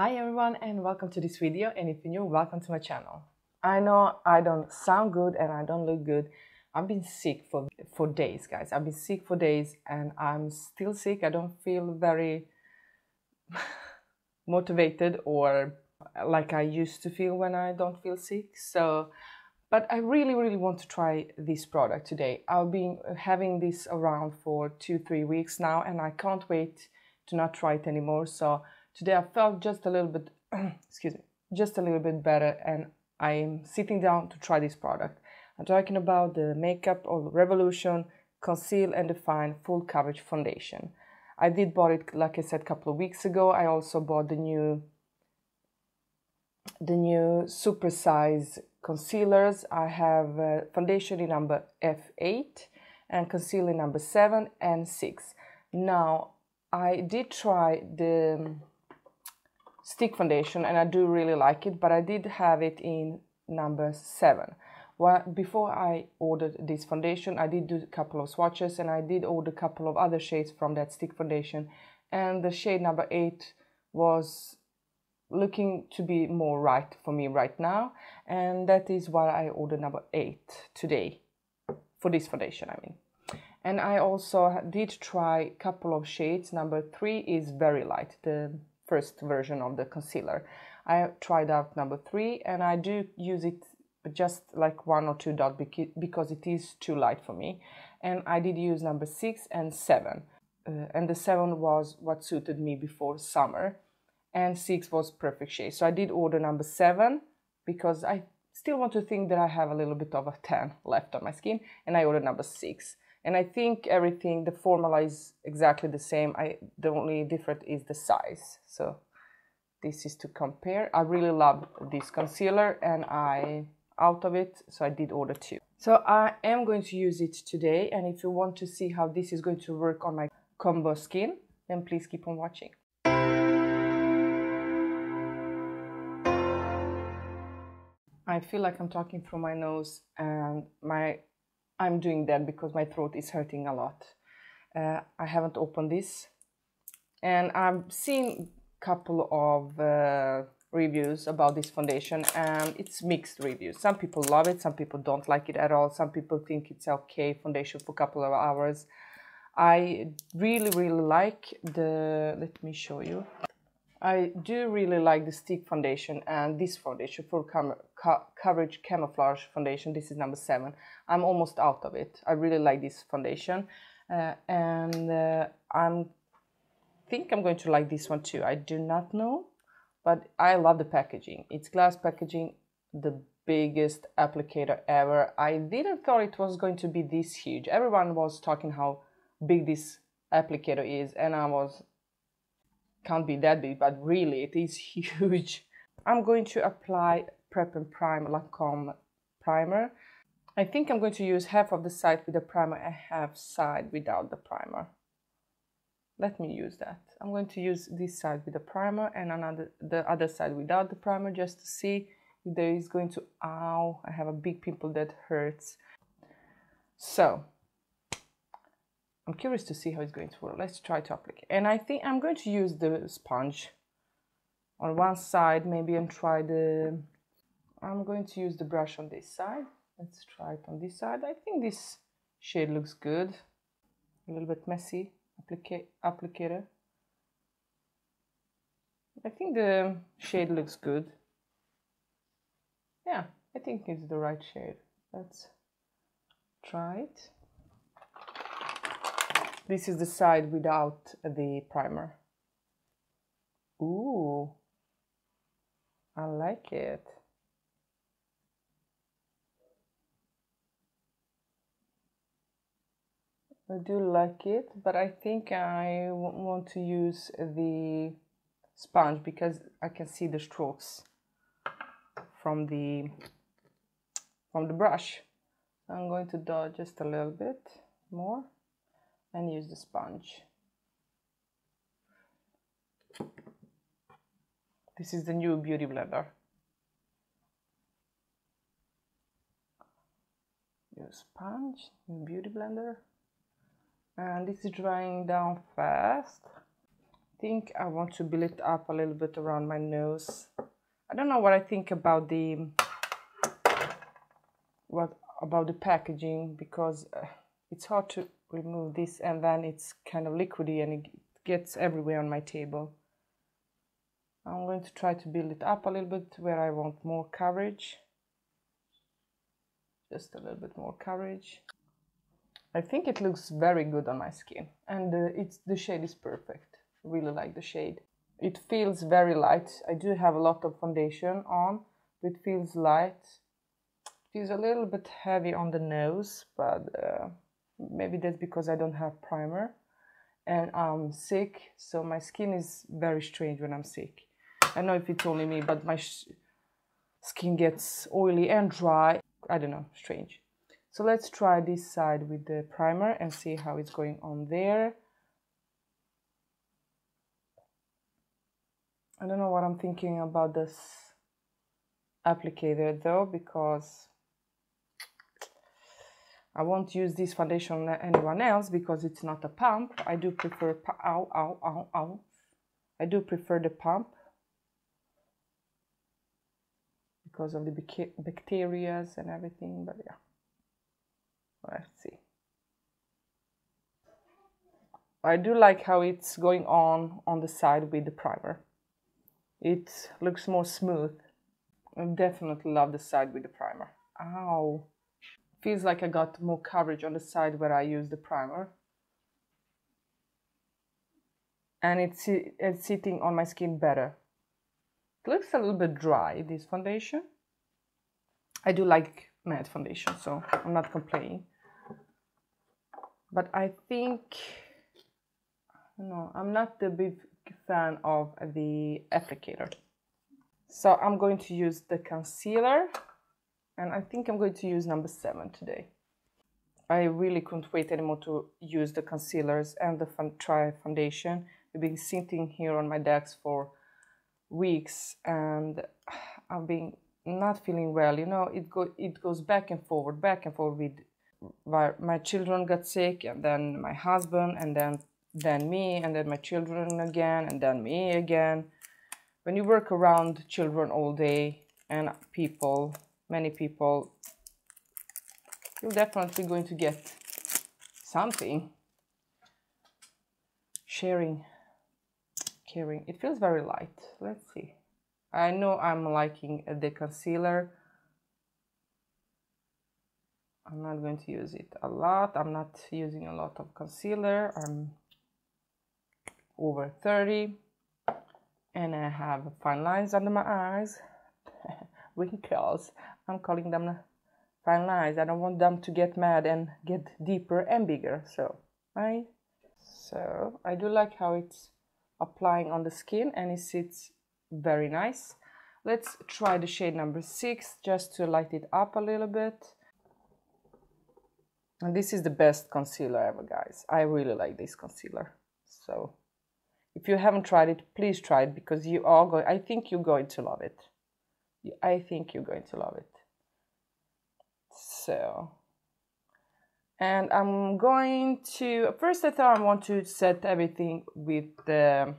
Hi everyone and welcome to this video and if you're new, welcome to my channel. I know I don't sound good and I don't look good. I've been sick for, for days guys. I've been sick for days and I'm still sick. I don't feel very motivated or like I used to feel when I don't feel sick. So, but I really, really want to try this product today. I've been having this around for two, three weeks now and I can't wait to not try it anymore. So Today I felt just a little bit, excuse me, just a little bit better and I'm sitting down to try this product. I'm talking about the Makeup All Revolution Conceal and Define Full Coverage Foundation. I did bought it, like I said, a couple of weeks ago. I also bought the new the new super size concealers. I have uh, foundation in number F8 and concealer number 7 and 6. Now, I did try the stick foundation and I do really like it but I did have it in number 7 well, before I ordered this foundation I did do a couple of swatches and I did order a couple of other shades from that stick foundation and the shade number 8 was looking to be more right for me right now and that is why I ordered number 8 today for this foundation I mean. And I also did try a couple of shades. Number 3 is very light. The first version of the concealer. I tried out number three and I do use it just like one or two dot because it is too light for me. And I did use number six and seven. Uh, and the seven was what suited me before summer and six was perfect shade. So I did order number seven because I still want to think that I have a little bit of a tan left on my skin and I ordered number six and I think everything the formula is exactly the same. I the only different is the size. So this is to compare. I really love this concealer and I out of it so I did order two. So I am going to use it today. And if you want to see how this is going to work on my combo skin then please keep on watching. I feel like I'm talking through my nose and my I'm doing that because my throat is hurting a lot. Uh, I haven't opened this and I've seen a couple of uh, reviews about this foundation and it's mixed reviews. Some people love it, some people don't like it at all. Some people think it's okay foundation for a couple of hours. I really, really like the, let me show you. I do really like the stick foundation and this foundation full co coverage camouflage foundation. This is number seven. I'm almost out of it. I really like this foundation uh, and uh, I think I'm going to like this one too. I do not know, but I love the packaging. It's glass packaging, the biggest applicator ever. I didn't thought it was going to be this huge. Everyone was talking how big this applicator is and I was can't be that big, but really it is huge. I'm going to apply Prep and Prime Lancome primer. I think I'm going to use half of the side with the primer and half side without the primer. Let me use that. I'm going to use this side with the primer and another the other side without the primer just to see if there is going to, ow, I have a big pimple that hurts. So I'm curious to see how it's going to work. Let's try to apply. And I think I'm going to use the sponge on one side, maybe and try the, I'm going to use the brush on this side. Let's try it on this side. I think this shade looks good. A little bit messy applica applicator. I think the shade looks good. Yeah, I think it's the right shade. Let's try it. This is the side without the primer. Ooh, I like it. I do like it, but I think I want to use the sponge because I can see the strokes from the from the brush. I'm going to do just a little bit more and use the sponge. This is the new Beauty Blender. Use sponge, new Beauty Blender. And this is drying down fast. I think I want to build it up a little bit around my nose. I don't know what I think about the what about the packaging because uh, it's hard to remove this and then it's kind of liquidy and it gets everywhere on my table. I'm going to try to build it up a little bit where I want more coverage. Just a little bit more coverage. I think it looks very good on my skin and uh, it's the shade is perfect. I Really like the shade. It feels very light. I do have a lot of foundation on, but it feels light. It feels a little bit heavy on the nose, but uh, maybe that's because I don't have primer and I'm sick, so my skin is very strange when I'm sick. I know if it's only me, but my skin gets oily and dry. I don't know, strange. So let's try this side with the primer and see how it's going on there. I don't know what I'm thinking about this applicator though because I won't use this foundation on anyone else because it's not a pump. I do prefer, ow, ow, ow, ow. I do prefer the pump because of the bacteria and everything, but yeah. Let's see. I do like how it's going on on the side with the primer. It looks more smooth. I definitely love the side with the primer. Ow. Feels like I got more coverage on the side where I use the primer. And it's, it's sitting on my skin better. It looks a little bit dry, this foundation. I do like matte foundation, so I'm not complaining. But I think, no, I'm not the big fan of the applicator. So I'm going to use the concealer and I think I'm going to use number seven today. I really couldn't wait anymore to use the concealers and the try foundation. I've been sitting here on my desk for weeks and I've been not feeling well. You know, it go it goes back and forward, back and forward with my children got sick and then my husband and then then me and then my children again and then me again. When you work around children all day and people, many people, you're definitely going to get something. Sharing, caring. It feels very light. Let's see. I know I'm liking the concealer. I'm not going to use it a lot. I'm not using a lot of concealer. I'm over 30 and I have fine lines under my eyes. Wrinkles. I'm calling them fine lines. I don't want them to get mad and get deeper and bigger. So, right? So, I do like how it's applying on the skin and it sits very nice. Let's try the shade number six just to light it up a little bit. And this is the best concealer ever, guys. I really like this concealer. So if you haven't tried it, please try it because you are going, I think you're going to love it. I think you're going to love it. So, and I'm going to, first I thought I want to set everything with the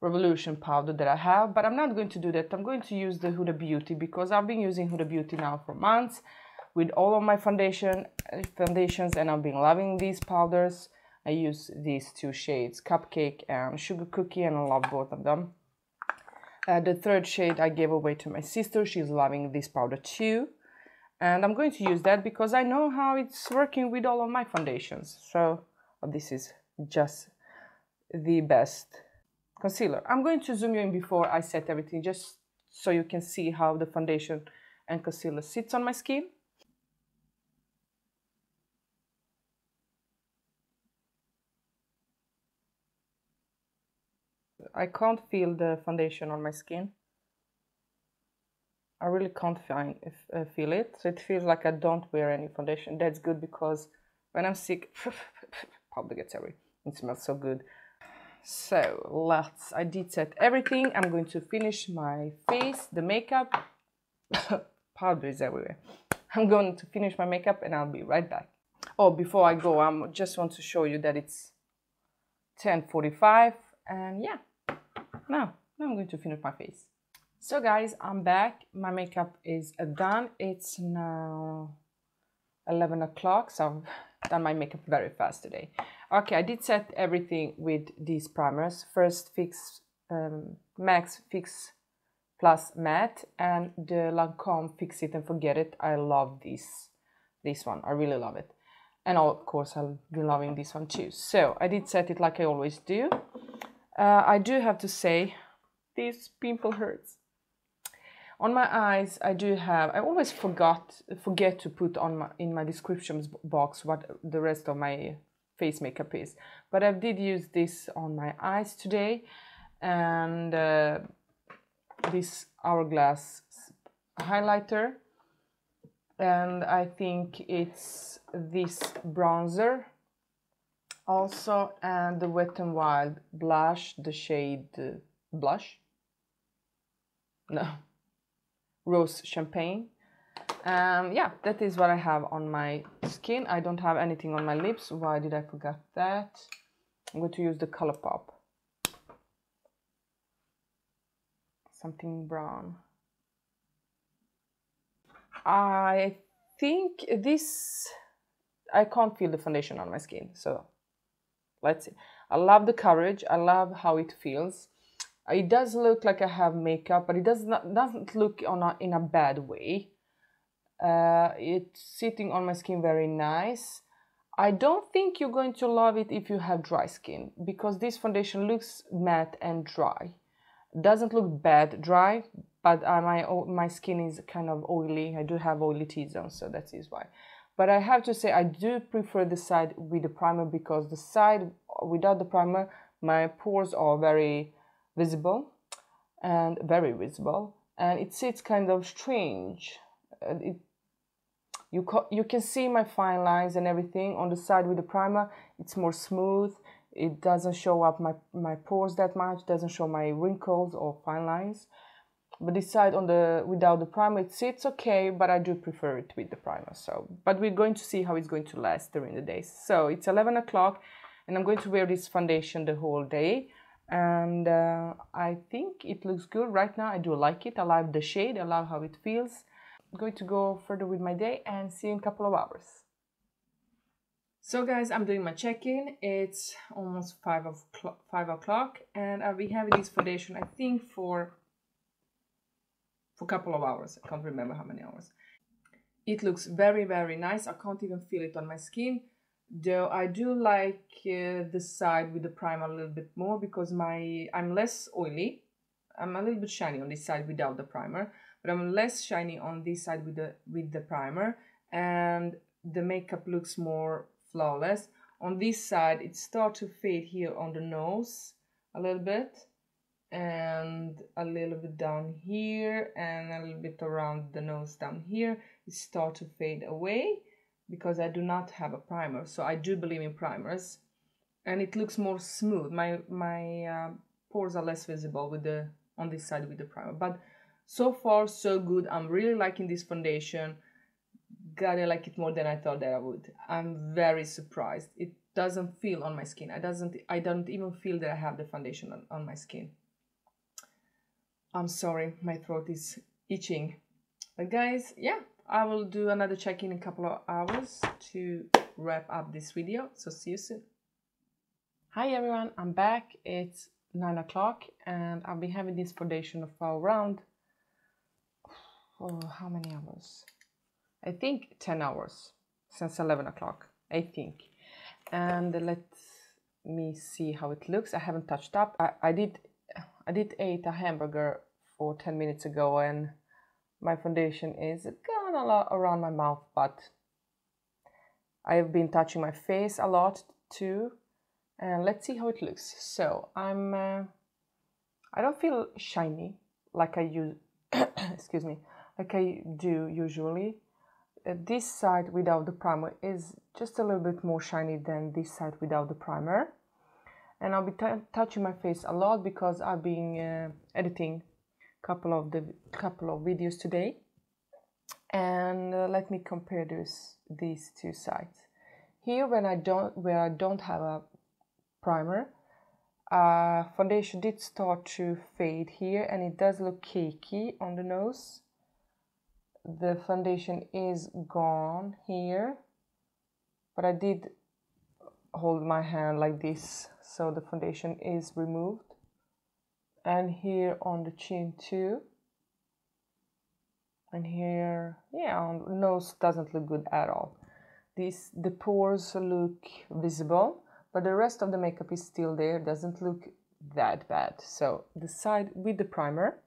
Revolution powder that I have, but I'm not going to do that. I'm going to use the Huda Beauty because I've been using Huda Beauty now for months with all of my foundation foundations and I've been loving these powders. I use these two shades, Cupcake and Sugar Cookie, and I love both of them. Uh, the third shade I gave away to my sister. She's loving this powder too. And I'm going to use that because I know how it's working with all of my foundations. So oh, this is just the best concealer. I'm going to zoom you in before I set everything just so you can see how the foundation and concealer sits on my skin. I can't feel the foundation on my skin. I really can't find, if uh, feel it. So it feels like I don't wear any foundation. That's good because when I'm sick, probably gets every. It smells so good. So let's, I did set everything. I'm going to finish my face, the makeup. Powder is everywhere. I'm going to finish my makeup and I'll be right back. Oh, before I go, I just want to show you that it's 10.45 and yeah now now i'm going to finish my face so guys i'm back. My makeup is done. It's now 11 o'clock so i've done my makeup very fast today. Okay i did set everything with these primers. First fix um, max fix plus matte and the lancome fix it and forget it. I love this this one. I really love it. And of course I'll be loving this one too. So I did set it like I always do. Uh, I do have to say, this pimple hurts. On my eyes, I do have. I always forgot forget to put on my in my descriptions box what the rest of my face makeup is. But I did use this on my eyes today, and uh, this hourglass highlighter and I think it's this bronzer also and the Wet n Wild blush the shade blush no rose champagne um yeah that is what I have on my skin I don't have anything on my lips why did I forget that I'm going to use the Colourpop something brown I think this, I can't feel the foundation on my skin. So let's see. I love the coverage. I love how it feels. It does look like I have makeup, but it does not doesn't look on a, in a bad way. Uh, it's sitting on my skin very nice. I don't think you're going to love it if you have dry skin because this foundation looks matte and dry. Doesn't look bad dry, but uh, my my skin is kind of oily. I do have oily T-zones, so that is why. But I have to say I do prefer the side with the primer because the side without the primer, my pores are very visible and very visible, and it sits kind of strange. It, you, you can see my fine lines and everything on the side with the primer. It's more smooth. It doesn't show up my, my pores that much, doesn't show my wrinkles or fine lines but this side on the without the primer it sits okay but i do prefer it with the primer so but we're going to see how it's going to last during the day so it's 11 o'clock and i'm going to wear this foundation the whole day and uh, i think it looks good right now i do like it i love the shade i love how it feels i'm going to go further with my day and see you in a couple of hours so guys, I'm doing my check-in. It's almost five of five o'clock, and I'll be having this foundation. I think for for a couple of hours. I can't remember how many hours. It looks very, very nice. I can't even feel it on my skin. Though I do like uh, the side with the primer a little bit more because my I'm less oily. I'm a little bit shiny on this side without the primer, but I'm less shiny on this side with the with the primer, and the makeup looks more flawless. On this side, it starts to fade here on the nose a little bit, and a little bit down here and a little bit around the nose down here it start to fade away because I do not have a primer so I do believe in primers. And it looks more smooth. My my uh, pores are less visible with the on this side with the primer. But so far so good. I'm really liking this foundation. God I like it more than I thought that I would. I'm very surprised. It doesn't feel on my skin. I doesn't I don't even feel that I have the foundation on, on my skin. I'm sorry, my throat is itching. But guys, yeah, I will do another check-in in a couple of hours to wrap up this video. So see you soon. Hi everyone, I'm back. It's 9 o'clock and I've been having this foundation for around, oh, how many hours? I think 10 hours since 11 o'clock, I think. And let me see how it looks. I haven't touched up. I, I did I did eat a hamburger for 10 minutes ago and my foundation is gone a lot around my mouth, but I've been touching my face a lot too. And let's see how it looks. So I'm, uh, I don't feel shiny like I use, excuse me, like I do usually. Uh, this side without the primer is just a little bit more shiny than this side without the primer and I'll be touching my face a lot because I've been uh, editing a couple of the couple of videos today and uh, let me compare this these two sides here when I don't where I don't have a primer uh, foundation did start to fade here and it does look cakey on the nose. The foundation is gone here but I did hold my hand like this so the foundation is removed. And here on the chin too and here yeah nose doesn't look good at all. This the pores look visible but the rest of the makeup is still there doesn't look that bad. So the side with the primer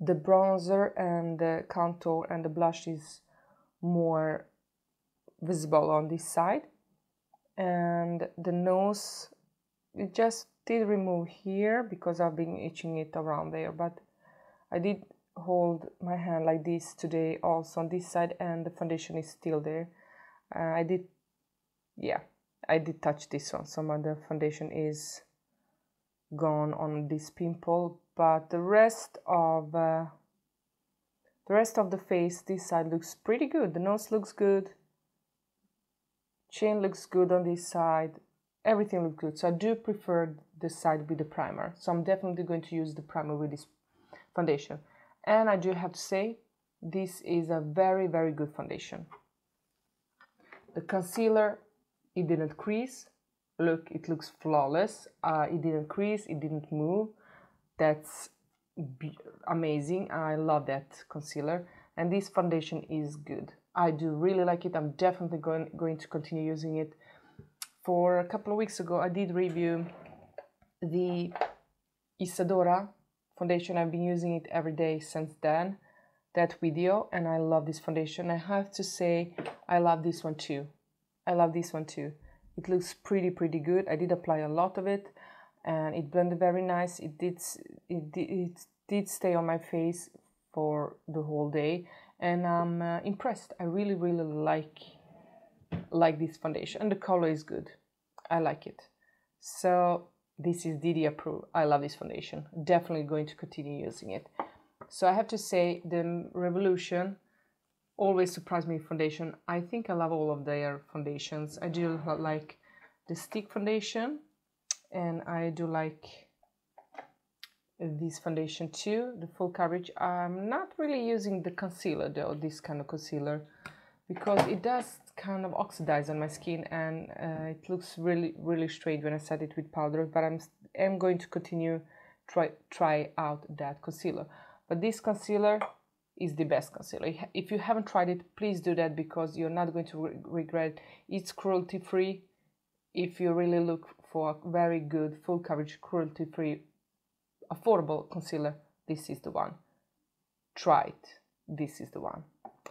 the bronzer and the contour and the blush is more visible on this side. And the nose it just did remove here because I've been itching it around there but I did hold my hand like this today also on this side and the foundation is still there. Uh, I did yeah I did touch this one. Some of the foundation is gone on this pimple but the rest of uh, the rest of the face this side looks pretty good. The nose looks good. Chin looks good on this side. Everything looks good. So I do prefer the side with the primer. So I'm definitely going to use the primer with this foundation and I do have to say this is a very very good foundation. The concealer it didn't crease. Look it looks flawless. Uh, it didn't crease it didn't move. That's amazing. I love that concealer. And this foundation is good. I do really like it. I'm definitely going going to continue using it. For a couple of weeks ago i did review the isadora foundation. I've been using it every day since then that video and i love this foundation. I have to say i love this one too. I love this one too. It looks pretty pretty good. I did apply a lot of it and it blended very nice. It did it did, it did stay on my face for the whole day and i'm uh, impressed. I really really like like this foundation and the color is good. I like it. So this is Diddi approved. I love this foundation. Definitely going to continue using it. So i have to say the revolution always surprised me foundation. I think i love all of their foundations. I do like the stick foundation and i do like this foundation too the full coverage. I'm not really using the concealer though this kind of concealer because it does kind of oxidize on my skin and uh, it looks really really strange when i set it with powder but i'm am going to continue try try out that concealer but this concealer is the best concealer. If you haven't tried it, please do that because you're not going to re regret. It's cruelty free. If you really look for a very good full coverage cruelty free affordable concealer, this is the one. Try it. This is the one.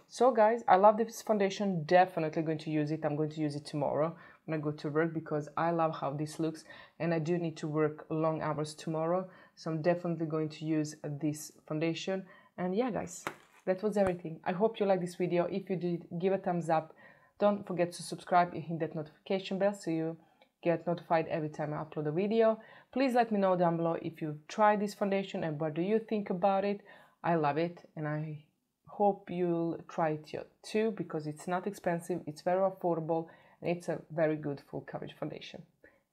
So guys, I love this foundation. Definitely going to use it. I'm going to use it tomorrow when I go to work because I love how this looks and I do need to work long hours tomorrow. So I'm definitely going to use this foundation and yeah guys that was everything i hope you like this video if you did give a thumbs up don't forget to subscribe and hit that notification bell so you get notified every time i upload a video please let me know down below if you've tried this foundation and what do you think about it i love it and i hope you'll try it too because it's not expensive it's very affordable and it's a very good full coverage foundation.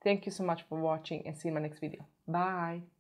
Thank you so much for watching and see you in my next video. Bye